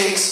takes